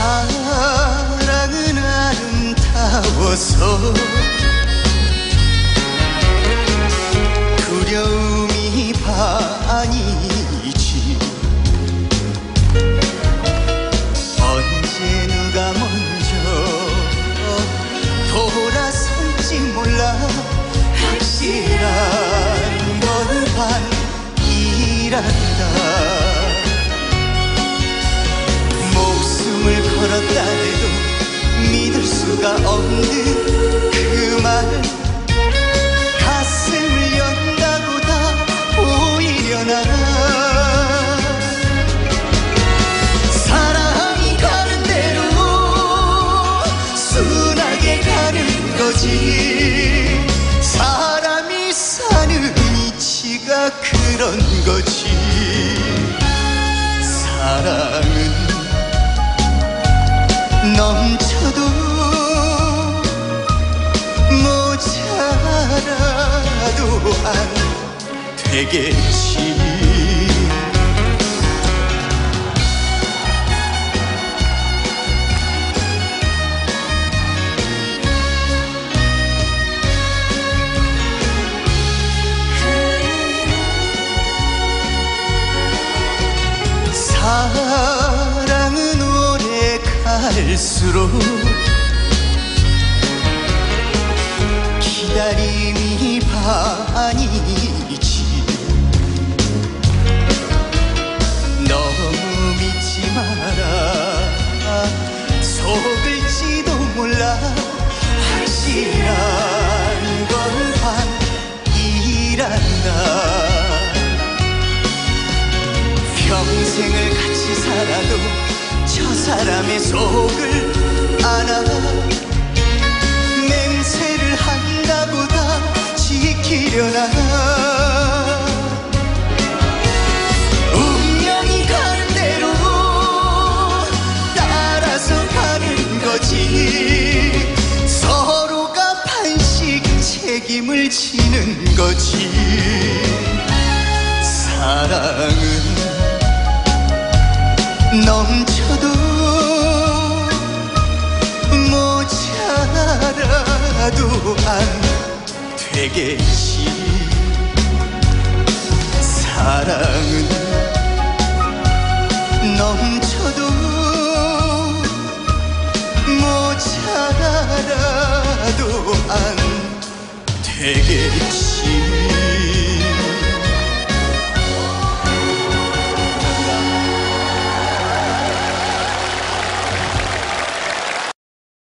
사랑은 아름다워서 두려움이 반이지. 언제 누가 먼저 돌아설지 몰라. 확실한 건 반이란 걸었다 해도 믿을 수가 없는 그 말 가슴을 연다고 다 보이려나. 사랑이 가는 대로 순하게 가는 거지. 사람이 사는 이치가 그런 거지 넘쳐도 모자라도 안 되겠지. 오래 갈수록 기다림이 반이지. 너무 믿지 마라. 속을지도 몰라. 확실한 건 반이란다. 평생을 같이 살아도 저 사람의 속을 알아. 맹세를 한다고 다 지키려나. 운명이 가는 대로 따라서 가는 거지. 서로가 반씩 책임을 지는 거지. 사랑은 넘쳐도 모자라도 안 되겠지. 사랑은 넘쳐도 모자라도 안 되겠지